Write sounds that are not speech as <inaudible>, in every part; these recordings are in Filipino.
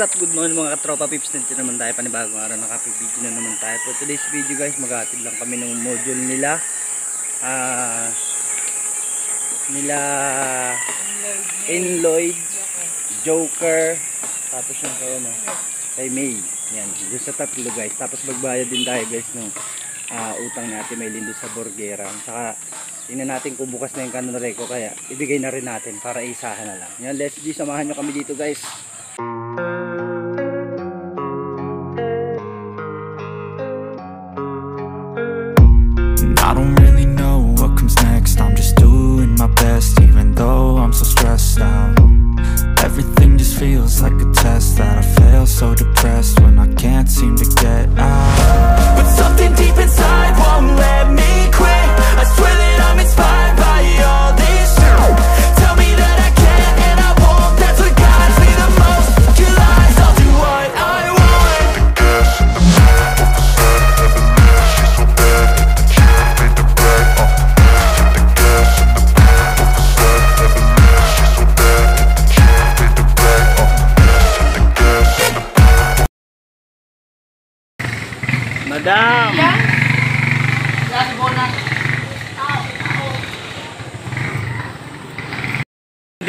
up? Good morning mga katropa pips. Nandito naman tayo panibagong araw. Nakapag-video na naman tayo. For today's video guys, maghatid lang kami ng module nila. Ah... nila... Inloyd, Joker, tapos yung kay ano, kay May. Yan, doon sa tatlo guys. Tapos magbayad din tayo guys ng ah, utang ni Ate Maylin doon sa Borgera. Saka tingnan natin kung bukas na yung kanonreko kaya ibigay na rin natin para isahan na lang. Yan, let's do. Samahan nyo kami dito guys. And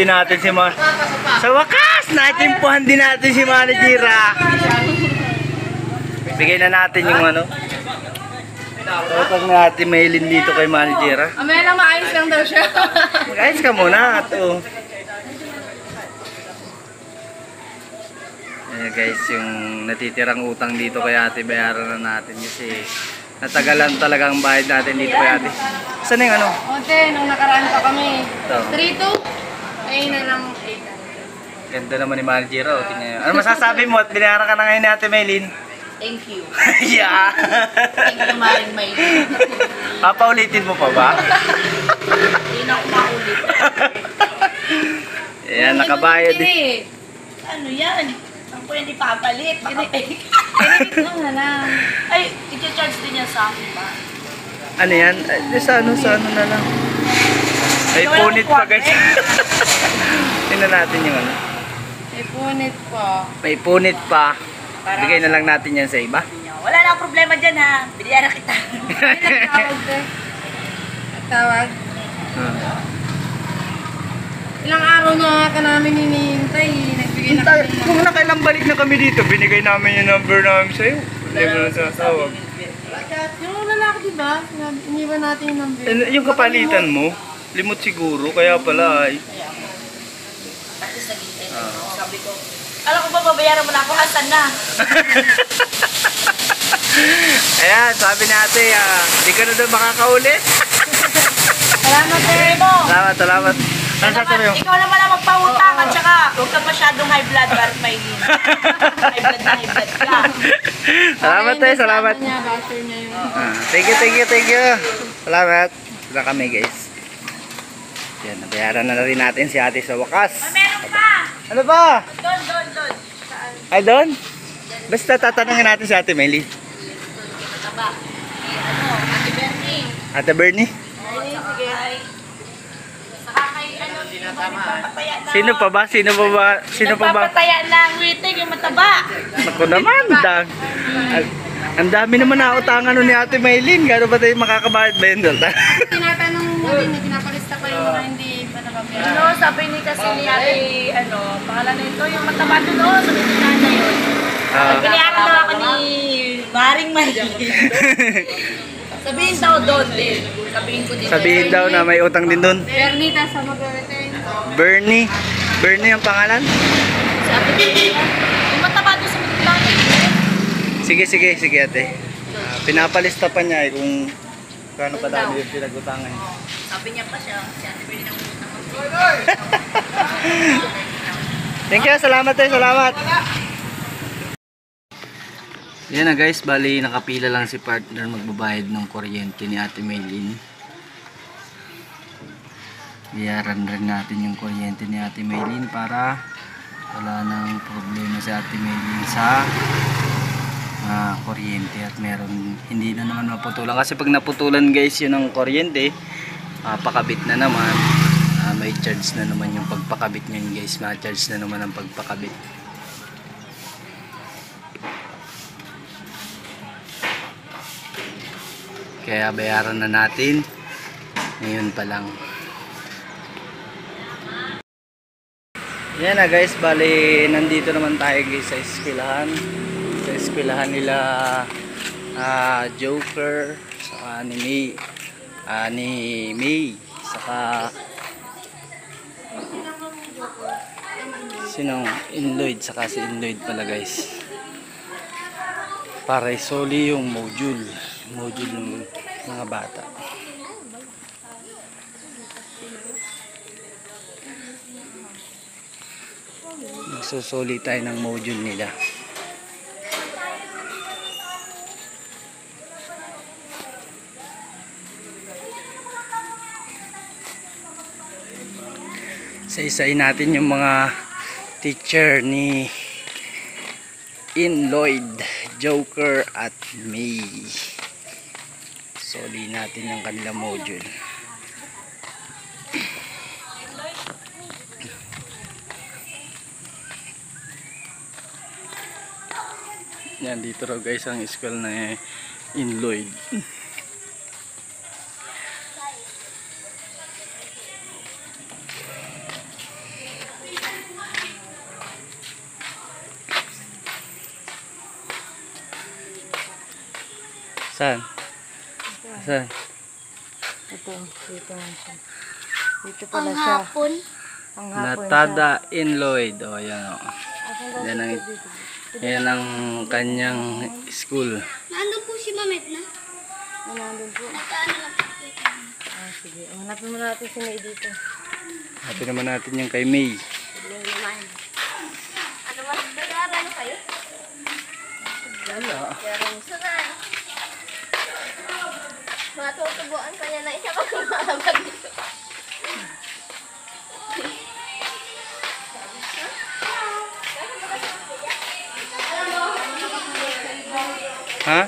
din natin si Ma Sa wakas, natimpuhan din natin si Manijira. Bigay na natin yung ano. Utang natin mailin dito kay Manijira. Amaya lang maayos lang daw siya. Mag-ayos ka muna. Ito. Ayan guys, yung natitirang utang dito kay ate, bayaran na natin kasi natagalan talaga ang bayad natin dito kay ate. Saan yung ano? Ote, nung nakaraan pa kami. Ito. 3-2. Ayun na lang 8. Ganda naman ni. Oh, tingnan nyo. Ano masasabi mo at binayaran ka na ngayon ni ate Maylin? Thank you. <laughs> yeah! Thank you, Maring May. <laughs> Papaulitin mo pa ba? Hindi na ako maulit. <laughs> Ayan, nakabayad din. eh. Ano yan? Ang hindi papalit. Pinipit lang na lang. Ay, i-charge din yan sa akin ba? Ano yan? Ay, sa ano, sa ano na lang. Ikaw punit pa guys. Tingnan natin yung ano. May punit po. May punit pa. Bigay na lang natin yan sa iba. Wala na problema dyan ha. Bilihan na kita. <laughs> Nagtawag te. Nagtawag. Ah. Ilang araw na ka namin hinihintay. Nagbigay na kami ng... kung nakailang balik na kami dito, binigay namin yung number namin sa'yo. Hindi mo lang sasawag. Yung lalaki diba? Iniwan natin yung number. Eh, Yung kapalitan mo, limot siguro, kaya pala ay. Kasi sa gitna. Sabi ko, alam ko ba babayaran mo na ako? Hasan na. <laughs> Ayan, sabi natin, ah, di ka na doon makakaulit. <laughs> Salamat te. Sabi mo. Salamat, salamat. Ano sasabi mo? Ikaw naman ang magpahutang at saka huwag ka masyadong high blood, Barat Maylin. <laughs> high blood na high blood ka. Salamat tayo, salamat. Niya, niya yun. Ah, thank you, thank you, thank you. Salamat. Sila kami guys. Yan, nabayaran na rin natin si ate sa wakas. May meron pa! Ano ba? Doon, doon? Ay, doon? Basta tatanungin natin si ate ano, Ate Bernie. Ano. Sino pa ba? Sino pa ba? Sino pa ba? Nagpapataya na ang waiting, yung mataba. Ako naman, dang. Ang- dami naman na utangan ni Ate Maylin. Gano'n ba tayo makakabayad ba yun doon? Tinatanong natin, pinapalista pa yung mga hindi. Ano, sabi ni kasi ni Ate, ano, pangalan nito, yung mataba doon, oh, sabi ni Nana yun. Ah. Pinayaran daw ako ni Maring Maylin. <laughs> Sabihin daw doon din. Sabihin ko din. Sabihin daw na may utang din doon. Bernita sa mag-return. Bernie. Bernie ang pangalan? Sabi ko, yung mataba doon sa Magdalena. Sige, sige, sige ate. Ah, pinapalista pa niya eh kung gaano kadami yung pinagutangan. Sabi niya pa siya, si Ate Bernie na. Thank you, salamat tayo, salamat. Yan na guys, bali nakapila lang si partner magbabayad ng kuryente ni Ate Maylin. Bayaran rin natin yung kuryente ni Ate Maylin para wala nang problema si Ate Maylin sa ah, kuryente at meron hindi na naman maputulan kasi pag naputulan guys yun ng kuryente ah, pakabit na naman may charge na naman yung pagpakabit nyo guys. Ma-charge na naman ang pagpakabit. Kaya bayaran na natin. Ngayon pa lang. Yan na guys. Bali nandito naman tayo guys sa eskwelahan. Sa eskwelahan nila uh, Joker sa anime uh, ni May saka sinong Inloyd, saka si Inloyd pala guys. Para isoli yung module, module ng mga bata. Magsusuli tayo ng module nila. Sa-isayin natin yung mga teacher ni In Lloyd, Joker at May. Soli natin yung kanilang module. Yan, dito raw guys ang school na In Lloyd. Saan? Saan? Ito, dito nga siya. Dito pala siya. hapon. Ang hapon Natada In Lloyd. O, yan o. siya. Yan ang, yan ang kanyang school. Nandun po si Mamet na. Ano nandun po? Nakaano lang po. Ah, sige. Hanapin mo natin si May dito. Happy naman natin yung kay May. Yung naman. Ano ba? Nag-aaral kayo? Wala. Pero gusto na. Matutubuan pa niya na isa kumabag dito. Ha?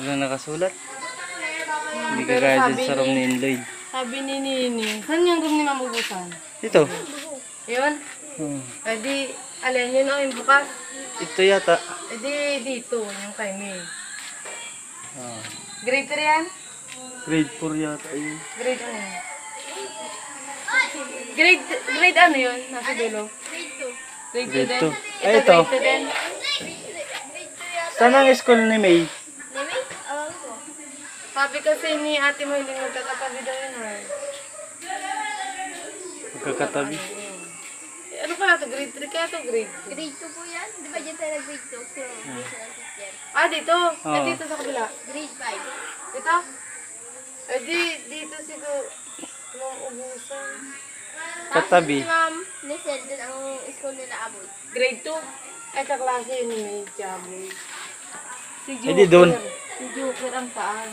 Wala nakasulat? Hindi ka gaya dyan sa room ni In Lloyd. Sabi ni Nini, saan yung room ni Mamugusan? Ito. Yun? Hmm. Eh di, alin yun o yung bukas? Ito yata. Eh di, dito, yung kay May. Ah. Grade 3 yan? Grade 4 yata yun. Grade ano yun? Grade, grade ano yun? Nasa dulo? Grade 2 Grade din? 2. Ay, ito. Grade 2 din? Saan ang school ni May? Nimi? Alam ko. Sabi kasi ni ate mo hindi magkakatabi daw yun eh. Magkakatabi. Eh, Ano kaya to? Grade 3 kaya to? Grade 2? Grade 2 po yan. Di ba dyan tayo nag-grade 2? So, Ah, dito? Eh, Oo. dito sa kabila? Grade 5. Dito? Eh di, dito siguro nung ubusan. Katabi. Si Ma'am Lisel, dun ang school nila aboy. Grade 2? Ay, kaklase yun ni May Jaboy. Si Eh, di doon. Si Joker ang paan.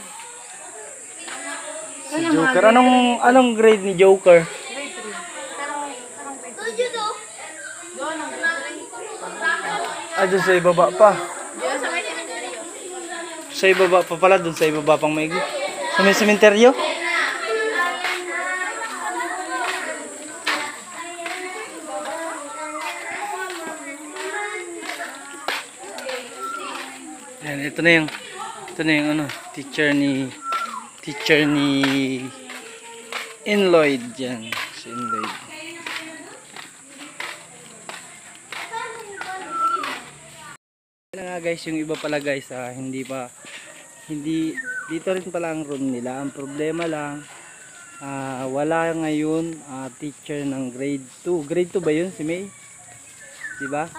Si Joker. Anong, anong grade ni Joker? Grade 3. Pero, anong grade Doon o. Doon, ang grade Ah, dun sa ibaba pa. Sa ibaba pa pala, dun sa ibaba pang maigi. Sa may sementeryo? Yan, ito na yung ito na yung ano, teacher ni teacher ni Inloyd yan, si Inloyd. Yan nga guys, yung iba pala guys, ah, hindi pa hindi dito rin pala ang room nila. Ang problema lang ah, wala ngayon ah, teacher ng grade 2. Grade 2 ba 'yun si May? 'Di ba?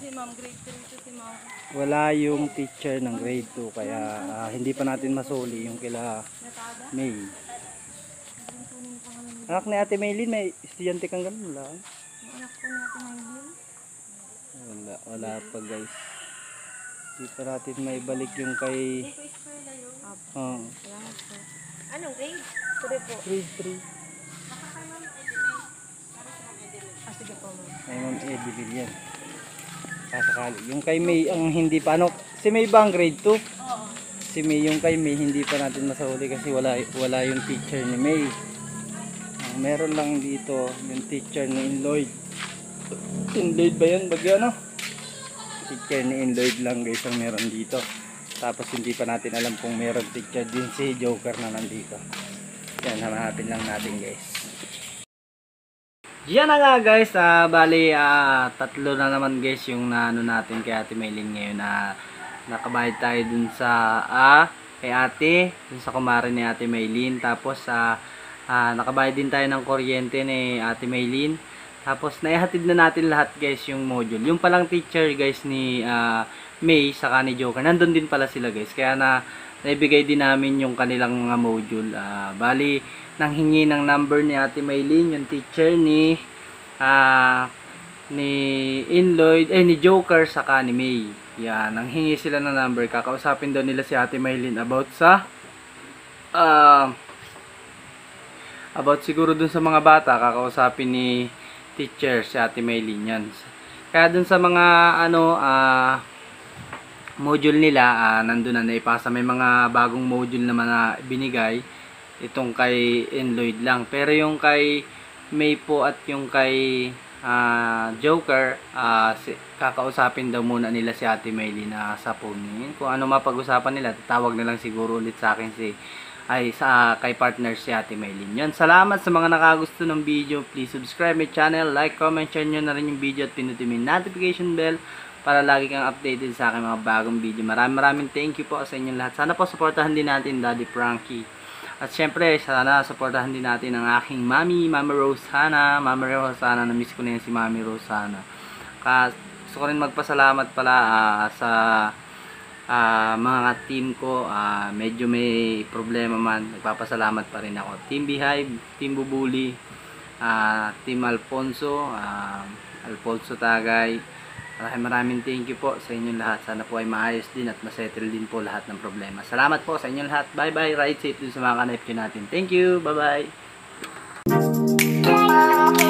Si ma'am, grade 3 ito si ma'am. Wala yung teacher ng grade 2 kaya ah, hindi pa natin masuli yung kila May. Anak ni Ate Maylin, may estudyante kang ganun wala? Anak ko natin ngayon. Wala, wala pa guys. Dito natin may balik yung kay oh, Anong grade? Pwede po. grade 3. Ah, sige po ma'am. May Ma'am Edeline yan. Kasakali. Yung kay May, ang hindi pa, ano, si May ba ang grade 2? Si May, yung kay May, hindi pa natin masahuli kasi wala, wala yung teacher ni May. Ang meron lang dito, yung teacher ni Inloyd. Inloyd ba yan? Bagyo ano? Teacher ni Inloyd lang guys ang meron dito. Tapos hindi pa natin alam kung meron picture din si Joker na nandito. Yan, hanapin lang natin guys. Yan na nga guys, ah, bali ah, tatlo na naman guys yung naano natin kay Ate Maylin ngayon na nakabayad tayo dun sa ah, kay Ate, dun sa kumare ni Ate Maylin. Tapos ah, ah, nakabayad din tayo ng kuryente ni Ate Maylin. Tapos naihatid na natin lahat guys yung module. Yung palang teacher guys ni ah, May saka ni Joker, nandun din pala sila guys. Kaya na naibigay din namin yung kanilang mga module. Ah, bali, nang hingi ng number ni Ate Maylin, yung teacher ni ah ni Inloyd, eh ni Joker saka ni May. Yan, nang hingi sila ng number, kakausapin daw nila si Ate Maylin about sa ah about siguro dun sa mga bata, kakausapin ni teacher si Ate Maylin yan. Kaya dun sa mga ano ah module nila, ah, nandun na naipasa. May mga bagong module naman na binigay itong kay Enloyd lang. Pero yung kay May po at yung kay ah, Joker, ah, si, kakausapin daw muna nila si Ate Maylin na sa phone. Kung ano mapag-usapan nila, tatawag na lang siguro ulit sa akin si ay sa kay partner si Ate Maylin. Yan, salamat sa mga nakagusto ng video. Please subscribe my channel, like, comment, share nyo na rin yung video at pinutin yung notification bell para lagi kang updated sa aking mga bagong video. Maraming maraming thank you po sa inyong lahat. Sana po supportahan din natin Daddy Frankie. At syempre, sana supportahan din natin ang aking mami, Mama Rosana. Mama Rosana, na-miss ko na yan si Mami Rosana. Ka gusto ko rin magpasalamat pala ah, sa ah, mga team ko. ah, medyo may problema man. Nagpapasalamat pa rin ako. Team Beehive, Team Bubuli, ah, Team Alfonso, ah, Alfonso Tagay, Maraming maraming thank you po sa inyong lahat. Sana po ay maayos din at masettle din po lahat ng problema. Salamat po sa inyong lahat. Bye bye. Ride safe din sa mga kanepyo natin. Thank you. Bye bye.